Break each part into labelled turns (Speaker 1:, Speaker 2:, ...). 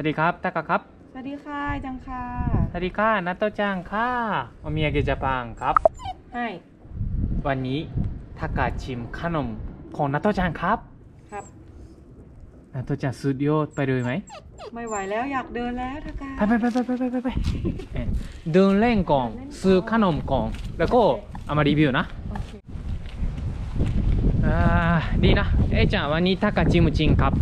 Speaker 1: วัสดีครับตากะครับ
Speaker 2: สวัสดีค่ะ จังค่ะ
Speaker 1: สวัสดีค่ะนัตโตจังค่ะโอเมียเกจปังครับ
Speaker 2: ใช่
Speaker 1: วันนี้ทากาชิมขนมของนัตโตจังครับ
Speaker 2: ครับ
Speaker 1: นัตโตจังสุดยอดไปเลยไหม
Speaker 2: ไม่ไหวแล้วอยากเดินแล้วทากา
Speaker 1: ไปไปไปไปไปไปไปไปเดินเล่นก่อนซื้อขนมก่อนแล้วก็เอามารีวิวนะ
Speaker 2: อ่า
Speaker 1: ดีนะเอจังวันนี้ทากาชิมจริงครับ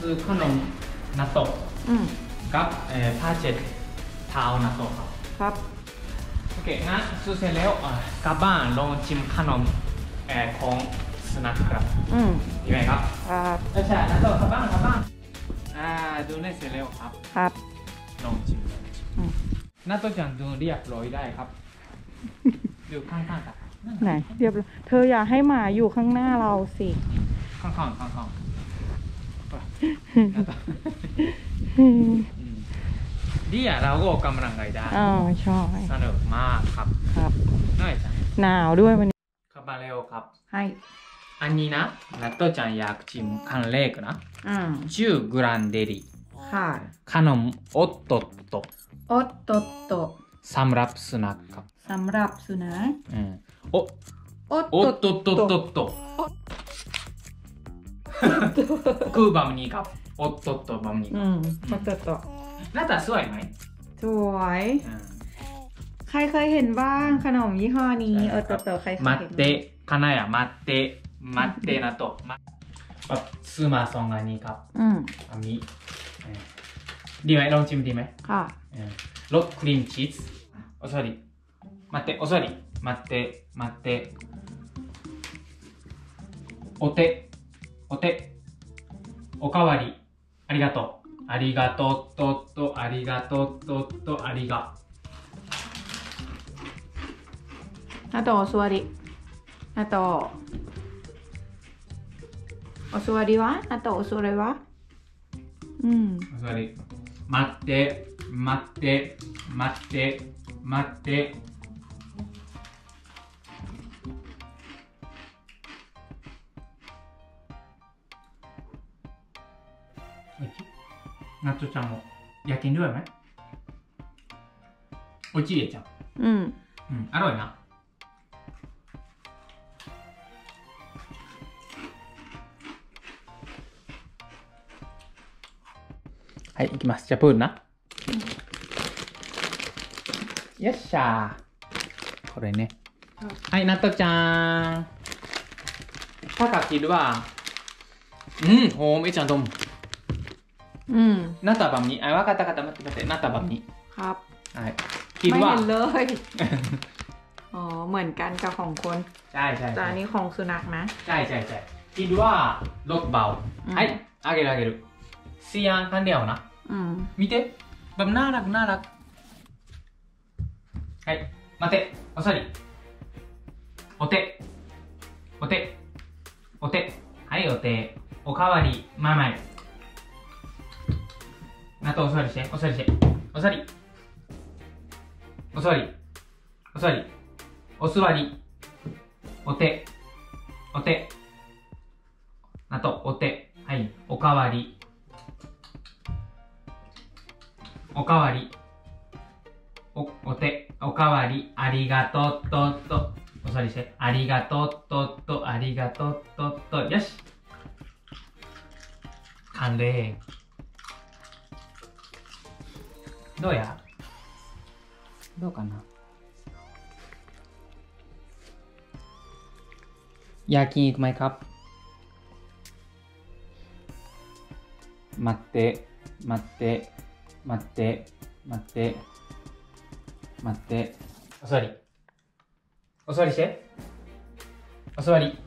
Speaker 1: ซื้อขนมนัตโตะ
Speaker 2: อืม
Speaker 1: กับเอ่อผ้าเช็ดเท้านัตโตะครับ
Speaker 2: ครับ
Speaker 1: โอเคงั้นซื้อเสร็จแล้วอะกลับบ้านลองชิมขนมเอ่อของสนักครับ
Speaker 2: อืม
Speaker 1: ดีไหมครับ
Speaker 2: ครับ
Speaker 1: เออใช่นัตโตะกลับบ้านกลับบ้านอ่าดูได้เสร็จแล้วครับ
Speaker 2: ครับ
Speaker 1: ลองชิมลองชิม
Speaker 2: อืม
Speaker 1: นัตโตะจังดูเรียบร้อยได้ครับดูข้างๆครับ
Speaker 2: ไหนเรียบร้อยเธออย่าให้หมาอยู่ข้างหน้าเราสิ
Speaker 1: ข้างๆข้าง ดีอะเราก็ออกกำลังกายได้
Speaker 2: อ๋อใช่
Speaker 1: สนุกมากครับ
Speaker 2: ครับ
Speaker 1: น่อจั
Speaker 2: หนาวด้วยวันนี้
Speaker 1: ครับมาเร็วครับ
Speaker 2: ใช่
Speaker 1: อันนี้นะนัตโตจันอยากชิมคันเลขนะ
Speaker 2: อืม
Speaker 1: จูกรันเดรี
Speaker 2: ค่ะ
Speaker 1: ขนมโอตโตโต
Speaker 2: โอตโตโต
Speaker 1: สำหรับสุนัขครับ
Speaker 2: สำหรับสุนัข
Speaker 1: อืมโอ
Speaker 2: โอต
Speaker 1: โตโตโต คือแบบนี้ครับโอตโตโตแบบนี้
Speaker 2: อืมโอตโตโต
Speaker 1: หน้าตาสวยไหม
Speaker 2: สวย ใครเคยเห็นบ้างขนมยี่ห้อนี้โอ
Speaker 1: ต
Speaker 2: โตโตใครเคยเห็น
Speaker 1: มัตเตะคานาอะมัตเตะมัตเตะนาโตะแบบซูมาซองอันนี้ครับ
Speaker 2: อืม
Speaker 1: อันนี้ดีไหมลองชิมดีไหม
Speaker 2: ค่ะ
Speaker 1: รสครีมชีสโอซอริมัตเตะโอซอริมัตเตะมัตเตะโอเต お手、おかわり、ありがとう。ありがとう、とっと、ありがとう、とっと、ありが。
Speaker 2: あとお座り。あと、お座りは？あとお座りは？うん。
Speaker 1: お座り。待って、待って、待って、待って。おいしい。ナットちゃんも焼けんどうやめおいしいえちゃん。
Speaker 2: うん。
Speaker 1: うんあろうやな。はい行きます。じゃあプールな、うん、よっしゃこれね、うん、はいナットちゃん。パカ切るわ。うんおめちゃんどうも。
Speaker 2: อืม
Speaker 1: หน้าตาแบบนี้ไอ้ว่าかったかった待って待ってหน้าตาแบบนี้
Speaker 2: ครับ
Speaker 1: はいคิด
Speaker 2: ไม่
Speaker 1: ว่า
Speaker 2: เห็นเลย อ๋อ เหมือนกันกับของคน
Speaker 1: ใช่ใช่
Speaker 2: แต่
Speaker 1: ใช่
Speaker 2: อันนี้ของสุนัขนะ
Speaker 1: ใช่ใช่ใช่คิดว่ารถเบา
Speaker 2: อืม
Speaker 1: はいあげるあげるเสียงกันเดียวนะ
Speaker 2: อืม
Speaker 1: 見てแบบน่ารักน่ารักはい待ってお座りお手お手お手はいお手おかわりママイ あとお座りしてお座りして。お座り。お座り。お座り。お座り。お手。お手。あとお手。はい。おかわり。おかわり。お、お手、おかわり、ありがとう、とっと。お座りして。ありがとう、とっと、ありがとう、とっと。よし。完了。どうや？どうかな？夜勤行く前か？待って待って待って待って待って。お座り。お座りして。お座り。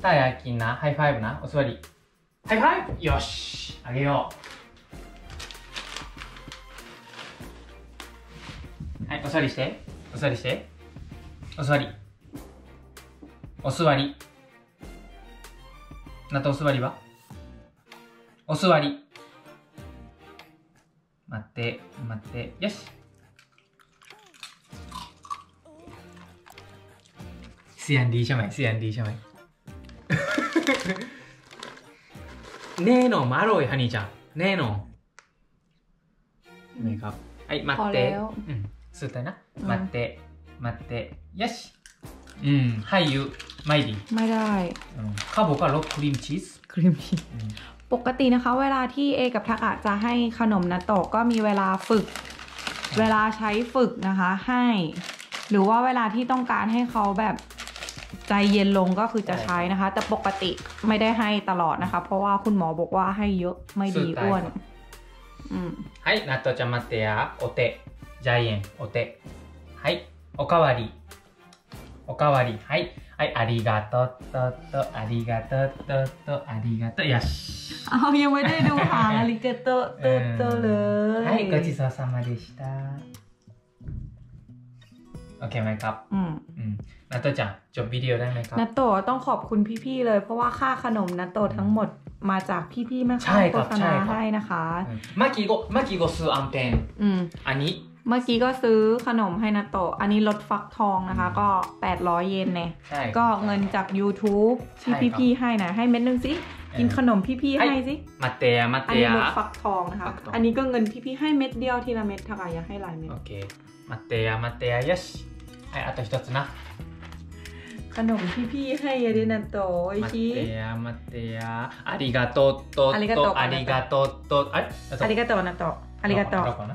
Speaker 1: たい夜勤な。ハイファイブな。お座り。ハイファイブ？よし。あげよう。座りして。お座りして。お座り。お座り。なとお座りは？お座り。待って待って。よし。スヤンディーシャマイスヤンディーシャマイねえのマロイハニーちゃん。ねえの。メイクアップ。はい待って。
Speaker 2: これを、
Speaker 1: うん。そうだな
Speaker 2: うん
Speaker 1: 待って待ってよしうんはいゆマイディ
Speaker 2: ไม่ได้
Speaker 1: うんカボがロッククリームチーズ
Speaker 2: ครีมชีส
Speaker 1: うん
Speaker 2: ปกตินะคะ เวลาที่เอกับทักอะจะให้ขนมนาโตะก็มีเวลาฝึก เวลาใช้ฝึกนะคะ ให้ หรือว่าเวลาที่ต้องการให้เขาแบบใจเย็นลงก็คือจะใช้นะคะ แต่ปกติไม่ได้ให้ตลอดนะคะ เพราะว่าคุณหมอบอกว่าให้เยอะไม่ดีอ้วน อืม
Speaker 1: はい、納豆ちゃん待ってや。お手。 ジャイエン、お手。はい、おかわり。おかわり。はい。はい、ありがとう、とっと、ありがとう、とっと、ありがとう。よし。
Speaker 2: เอายังไม่ได้ดูหางอาริกาโตโตโตเลย
Speaker 1: はい、ごちそうさまでした。โอเคไหมครับ
Speaker 2: อืม
Speaker 1: อืม納豆ちゃんจบวิดีโอได้ไหมครับ
Speaker 2: นาโตะต้องขอบคุณพี่ๆเลย เพราะว่าค่าขนมนาโตะทั้งหมดมาจากพี่ๆแม่
Speaker 1: ใช่
Speaker 2: ค้า
Speaker 1: ค
Speaker 2: โฆ
Speaker 1: รับ
Speaker 2: ษ
Speaker 1: ใช่
Speaker 2: ณา
Speaker 1: ครับ
Speaker 2: ให้นะคะ
Speaker 1: うんマキゴ、マキゴスアンペン。
Speaker 2: อืม
Speaker 1: อันนี้
Speaker 2: เมื่อกี้ก็ซื้อขนมให้นาโตะอันนี้ลดฟักทองนะคะ ก็ 800 เยนเนี่ย
Speaker 1: ใช่
Speaker 2: ก็เงินจาก YouTube
Speaker 1: ใช่
Speaker 2: ที่
Speaker 1: ครับ
Speaker 2: พี่ๆให้นะ ให้เม็ดหนึงสิ กินขนมพี่ๆให้สิ
Speaker 1: 待ってや、待っ
Speaker 2: อัน
Speaker 1: て
Speaker 2: นี้
Speaker 1: や
Speaker 2: ลด。ฟักทองนะคะ
Speaker 1: ฟักทอง
Speaker 2: อันนี้ก็เงินพี่ๆให้เม็ดเดียวทีละเม็ดทากายาให้หลายเม็ด
Speaker 1: オッケー。待ってや、待ってや、よし。はい、あと一つな。
Speaker 2: ขนมพี่ๆให้เยอะดินาโตะโอ
Speaker 1: 待
Speaker 2: ชิ
Speaker 1: ってや、待ってや。ありがとうと
Speaker 2: ありがとう
Speaker 1: と、ありがとうと、あれ
Speaker 2: อาริกาโตะนาโตะอาริกาโตะ
Speaker 1: どこな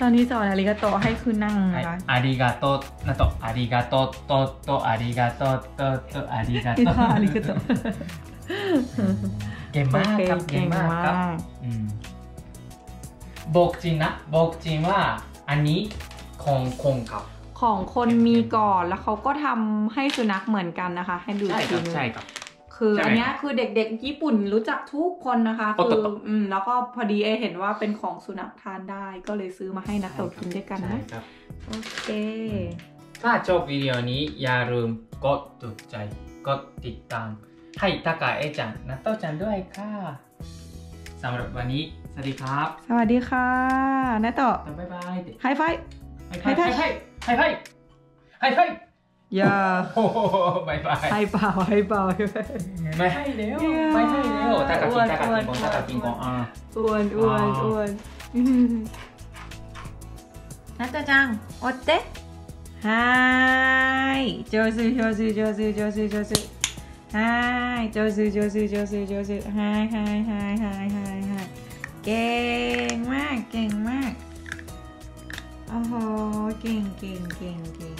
Speaker 2: ตอนนี้จอนอาริกาโตให้คือนั่งนะคะ
Speaker 1: อาริกาโตนาโตอาริกาโตโตโตอาริกาโตโตโต
Speaker 2: อาริกาโตอา
Speaker 1: ริกา
Speaker 2: โตเก่ง
Speaker 1: มาก
Speaker 2: ค
Speaker 1: รับ
Speaker 2: เก่ง
Speaker 1: มากครับบอกจริงนะบอกจริงว่าอันนี้ของคงครับ
Speaker 2: ของคนมีก่อนแล้วเขาก็ทำให้สุนัขเหมือนกันนะคะ ให้ดูจ
Speaker 1: ริ
Speaker 2: ง
Speaker 1: ใช่ครับ
Speaker 2: คือ
Speaker 1: ใช่ไหม
Speaker 2: อันเนี้ยคือเด็กๆ ญี่ปุ่นรู้จักทุกคนนะคะ
Speaker 1: โอ
Speaker 2: คื
Speaker 1: โต
Speaker 2: อ
Speaker 1: โต
Speaker 2: อืมแล้วก็พอดีเอเห็นว่าเป็นของสุนัขทานได้ก็เลยซื้อมาให้นักโตะกินด้วยกัน
Speaker 1: ใช่
Speaker 2: นะครับโอเค
Speaker 1: ถ้าชอบวิดีโอนี้อย่าลืมกดถูกใจกดติดตาม ให้ตากาเอจังนัตโตจังด้วยค่ะสำหรับวันนี้ สวัสดีครับ
Speaker 2: สวัสดีค่ะนัตโตะ
Speaker 1: บ๊ายบาย
Speaker 2: ไฮไฟว์
Speaker 1: ไฮไฟไฮไฟไฮไฟไฮไฟ
Speaker 2: อย่า
Speaker 1: โอ้โหบ๊ายบาย
Speaker 2: ไฮเปล่าไฮเปล่า
Speaker 1: ไม่ให้แล้ว
Speaker 2: เนี่ย
Speaker 1: ไม่ให้แล้วตากา
Speaker 2: อ้
Speaker 1: กิ
Speaker 2: วน น
Speaker 1: ตากากิน
Speaker 2: อ้วน
Speaker 1: ก่อนตากากินก่อนอ่า
Speaker 2: อ้วนอ้วน
Speaker 1: อ๋ออ้
Speaker 2: อ้วนนัตโตะจังโอเตะไฮ上手上手上手上手上手はい上手上手上手上手はいはいはいはいはいはいเก่งมากเก่งมาก โอ้โหเก่งเก่งเก่งเก่ง